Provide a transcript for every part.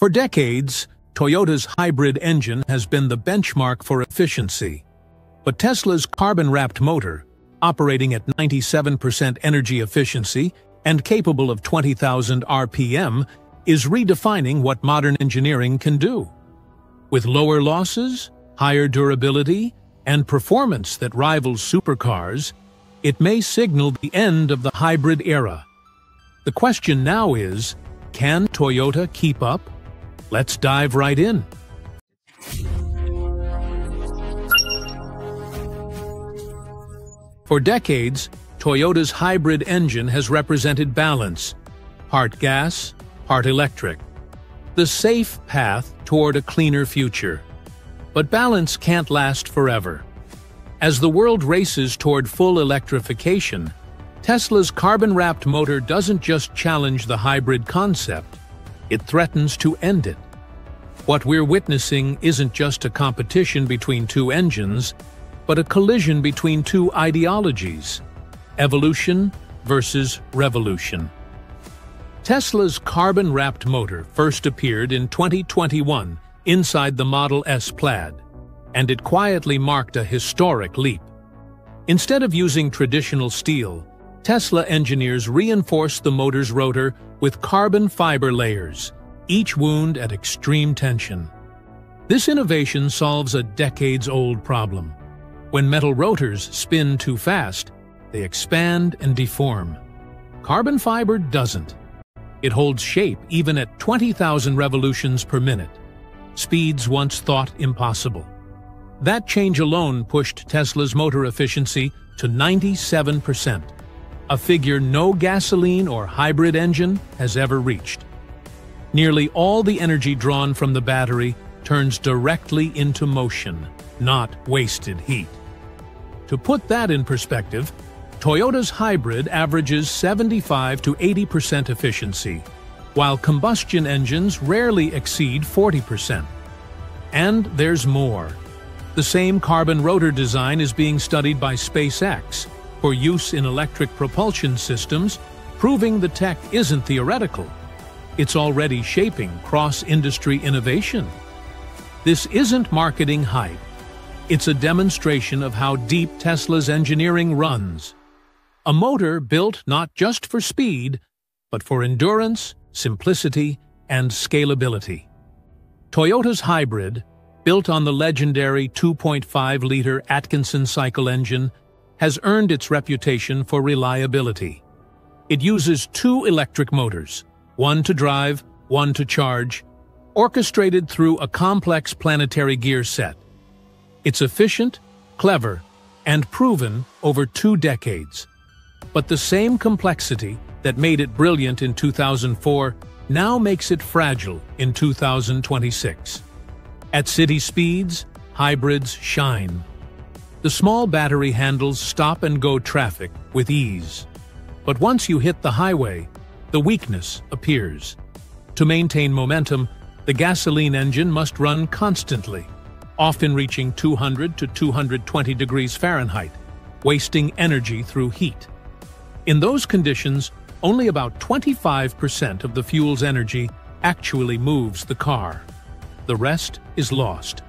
For decades, Toyota's hybrid engine has been the benchmark for efficiency. But Tesla's carbon-wrapped motor, operating at 97% energy efficiency and capable of 20,000 RPM, is redefining what modern engineering can do. With lower losses, higher durability, and performance that rivals supercars, it may signal the end of the hybrid era. The question now is, can Toyota keep up? Let's dive right in. For decades, Toyota's hybrid engine has represented balance, part gas, part electric, the safe path toward a cleaner future. But balance can't last forever. As the world races toward full electrification, Tesla's carbon-wrapped motor doesn't just challenge the hybrid concept, it threatens to end it. What we're witnessing isn't just a competition between two engines, but a collision between two ideologies, evolution versus revolution. Tesla's carbon-wrapped motor first appeared in 2021 inside the Model S Plaid, and it quietly marked a historic leap. Instead of using traditional steel, Tesla engineers reinforced the motor's rotor with carbon fiber layers, each wound at extreme tension. This innovation solves a decades-old problem. When metal rotors spin too fast, they expand and deform. Carbon fiber doesn't. It holds shape even at 20,000 revolutions per minute, speeds once thought impossible. That change alone pushed Tesla's motor efficiency to 97% a figure no gasoline or hybrid engine has ever reached. Nearly all the energy drawn from the battery turns directly into motion, not wasted heat. To put that in perspective, Toyota's hybrid averages 75 to 80% efficiency, while combustion engines rarely exceed 40%. And there's more. The same carbon rotor design is being studied by SpaceX, for use in electric propulsion systems, proving the tech isn't theoretical. It's already shaping cross-industry innovation. This isn't marketing hype. It's a demonstration of how deep Tesla's engineering runs. A motor built not just for speed, but for endurance, simplicity, and scalability. Toyota's hybrid, built on the legendary 2.5-liter Atkinson cycle engine, has earned its reputation for reliability. It uses two electric motors, one to drive, one to charge, orchestrated through a complex planetary gear set. It's efficient, clever, and proven over two decades. But the same complexity that made it brilliant in 2004 now makes it fragile in 2026. At city speeds, hybrids shine. The small battery handles stop-and-go traffic with ease. But once you hit the highway, the weakness appears. To maintain momentum, the gasoline engine must run constantly, often reaching 200 to 220 degrees Fahrenheit, wasting energy through heat. In those conditions, only about 25% of the fuel's energy actually moves the car. The rest is lost.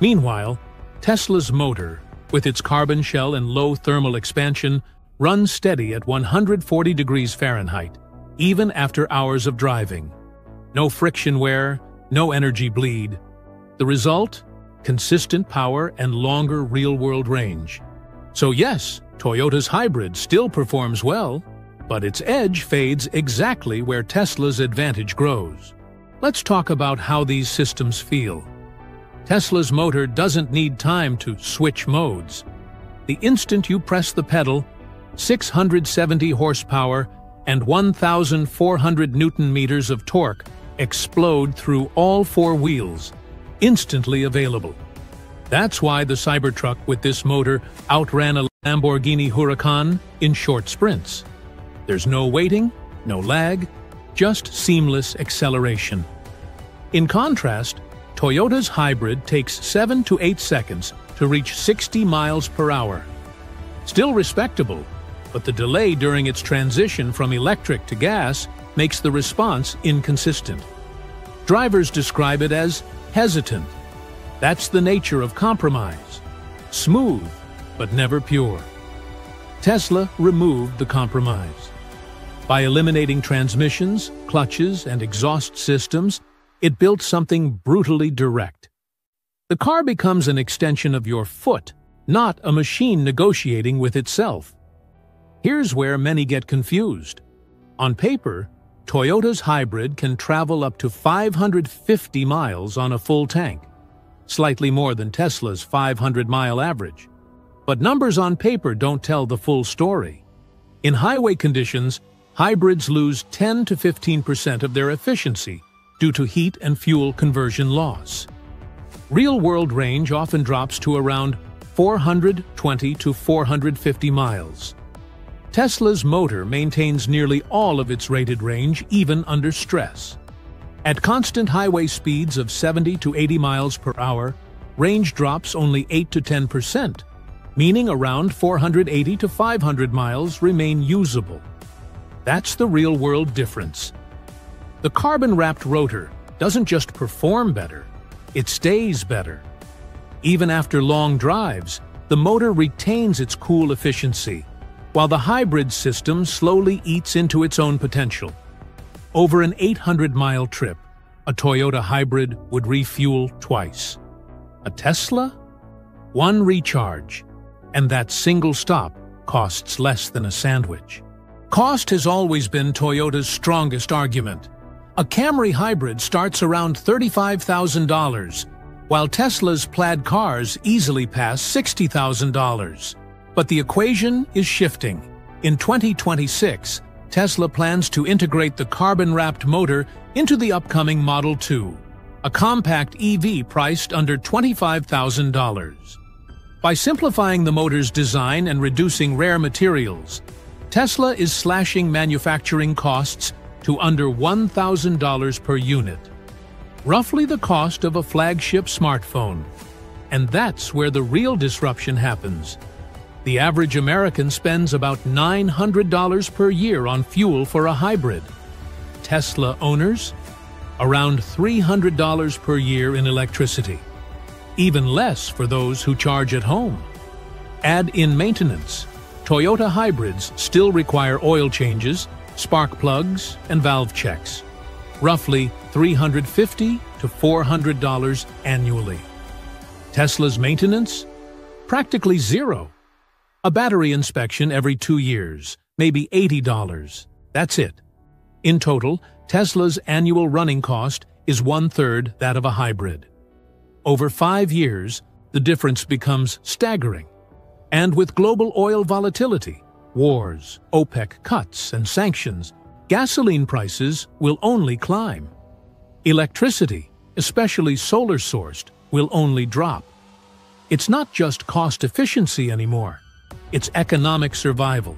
Meanwhile, Tesla's motor, with its carbon shell and low thermal expansion, runs steady at 140 degrees Fahrenheit, even after hours of driving. No friction wear, no energy bleed. The result? Consistent power and longer real-world range. So yes, Toyota's hybrid still performs well, but its edge fades exactly where Tesla's advantage grows. Let's talk about how these systems feel. Tesla's motor doesn't need time to switch modes. The instant you press the pedal, 670 horsepower and 1,400 newton-meters of torque explode through all four wheels, instantly available. That's why the Cybertruck with this motor outran a Lamborghini Huracan in short sprints. There's no waiting, no lag, just seamless acceleration. In contrast, Toyota's hybrid takes 7 to 8 seconds to reach 60 miles per hour. Still respectable, but the delay during its transition from electric to gas makes the response inconsistent. Drivers describe it as hesitant. That's the nature of compromise. Smooth, but never pure. Tesla removed the compromise. By eliminating transmissions, clutches, and exhaust systems, it built something brutally direct. The car becomes an extension of your foot, not a machine negotiating with itself. Here's where many get confused. On paper, Toyota's hybrid can travel up to 550 miles on a full tank, slightly more than Tesla's 500-mile average. But numbers on paper don't tell the full story. In highway conditions, hybrids lose 10 to 15% of their efficiency due to heat and fuel conversion loss. Real-world range often drops to around 420 to 450 miles. Tesla's motor maintains nearly all of its rated range even under stress. At constant highway speeds of 70 to 80 miles per hour, range drops only 8 to 10 percent, meaning around 480 to 500 miles remain usable. That's the real-world difference. The carbon-wrapped rotor doesn't just perform better, it stays better. Even after long drives, the motor retains its cool efficiency, while the hybrid system slowly eats into its own potential. Over an 800-mile trip, a Toyota hybrid would refuel twice. A Tesla? One recharge, and that single stop costs less than a sandwich. Cost has always been Toyota's strongest argument. A Camry hybrid starts around $35,000, while Tesla's plaid cars easily pass $60,000. But the equation is shifting. In 2026, Tesla plans to integrate the carbon-wrapped motor into the upcoming Model 2, a compact EV priced under $25,000. By simplifying the motor's design and reducing rare materials, Tesla is slashing manufacturing costs to under $1,000 per unit, roughly the cost of a flagship smartphone. And that's where the real disruption happens. The average American spends about $900 per year on fuel for a hybrid. Tesla owners? Around $300 per year in electricity even less for those who charge at home. Add in maintenance. Toyota hybrids still require oil changes, spark plugs, and valve checks. Roughly 350 to $400 annually. Tesla's maintenance? Practically zero. A battery inspection every two years, maybe $80. That's it. In total, Tesla's annual running cost is one-third that of a hybrid. Over five years, the difference becomes staggering. And with global oil volatility, wars, OPEC cuts, and sanctions, gasoline prices will only climb. Electricity, especially solar-sourced, will only drop. It's not just cost efficiency anymore. It's economic survival.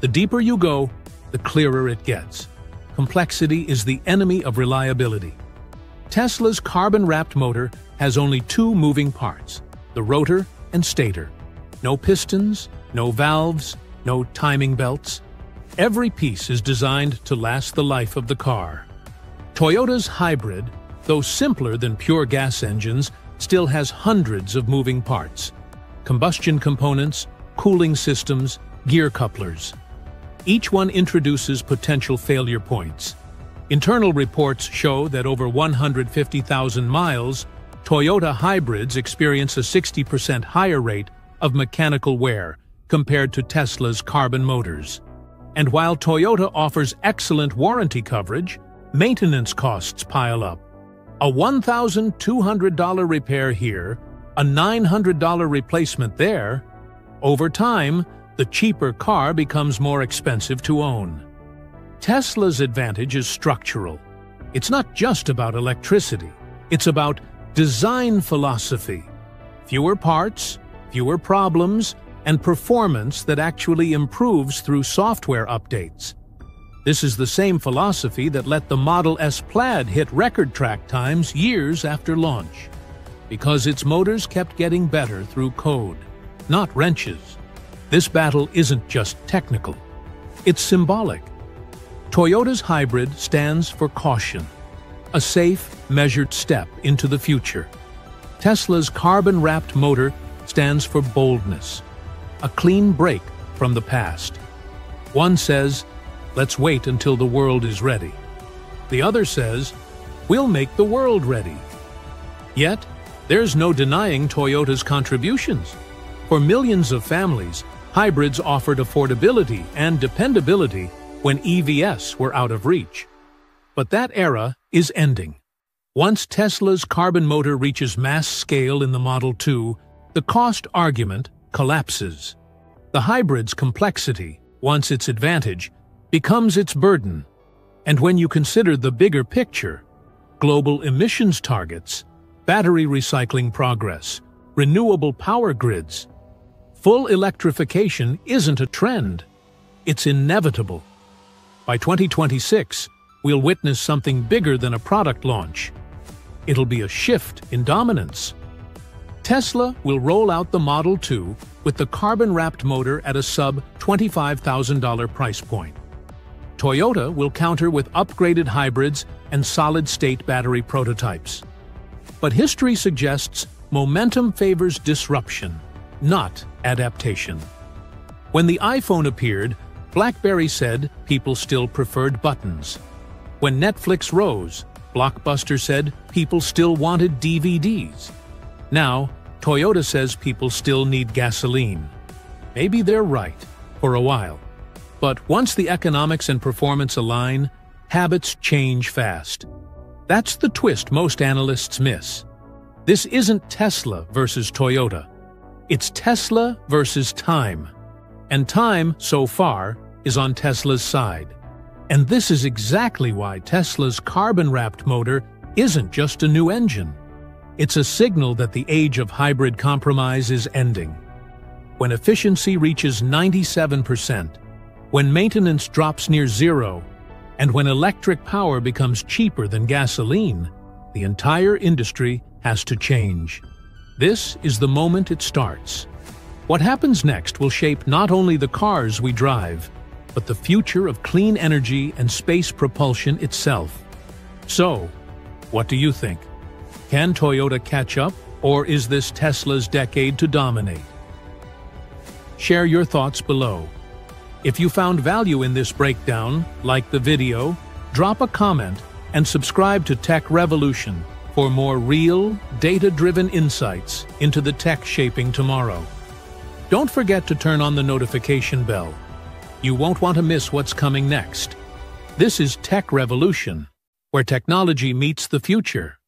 The deeper you go, the clearer it gets. Complexity is the enemy of reliability. Tesla's carbon-wrapped motor has only two moving parts, the rotor and stator. No pistons, no valves, no timing belts. Every piece is designed to last the life of the car. Toyota's hybrid, though simpler than pure gas engines, still has hundreds of moving parts. Combustion components, cooling systems, gear couplers. Each one introduces potential failure points. Internal reports show that over 150,000 miles, Toyota hybrids experience a 60% higher rate of mechanical wear compared to Tesla's carbon motors. And while Toyota offers excellent warranty coverage, maintenance costs pile up. A $1,200 repair here, a $900 replacement there. Over time, the cheaper car becomes more expensive to own. Tesla's advantage is structural. It's not just about electricity. It's about design philosophy. Fewer parts, fewer problems, and performance that actually improves through software updates. This is the same philosophy that let the Model S Plaid hit record track times years after launch. Because its motors kept getting better through code, not wrenches. This battle isn't just technical. It's symbolic. Toyota's hybrid stands for caution, a safe, measured step into the future. Tesla's carbon-wrapped motor stands for boldness, a clean break from the past. One says, let's wait until the world is ready. The other says, we'll make the world ready. Yet, there's no denying Toyota's contributions. For millions of families, hybrids offered affordability and dependability when EVs were out of reach. But that era is ending. Once Tesla's carbon motor reaches mass scale in the Model 2, the cost argument collapses. The hybrid's complexity, once its advantage, becomes its burden. And when you consider the bigger picture, global emissions targets, battery recycling progress, renewable power grids, full electrification isn't a trend. It's inevitable. By 2026, we'll witness something bigger than a product launch. It'll be a shift in dominance. Tesla will roll out the Model 2 with the carbon-wrapped motor at a sub-$25,000 price point. Toyota will counter with upgraded hybrids and solid-state battery prototypes. But history suggests momentum favors disruption, not adaptation. When the iPhone appeared, BlackBerry said people still preferred buttons. When Netflix rose, Blockbuster said people still wanted DVDs. Now, Toyota says people still need gasoline. Maybe they're right, for a while. But once the economics and performance align, habits change fast. That's the twist most analysts miss. This isn't Tesla versus Toyota. It's Tesla versus time. And time, so far, is on Tesla's side. And this is exactly why Tesla's carbon-wrapped motor isn't just a new engine. It's a signal that the age of hybrid compromise is ending. When efficiency reaches 97%, when maintenance drops near zero, and when electric power becomes cheaper than gasoline, the entire industry has to change. This is the moment it starts. What happens next will shape not only the cars we drive, but the future of clean energy and space propulsion itself. So, what do you think? Can Toyota catch up, or is this Tesla's decade to dominate? Share your thoughts below. If you found value in this breakdown, like the video, drop a comment and subscribe to Tech Revolution for more real, data-driven insights into the tech shaping tomorrow. Don't forget to turn on the notification bell you won't want to miss what's coming next. This is Tech Revolution, where technology meets the future.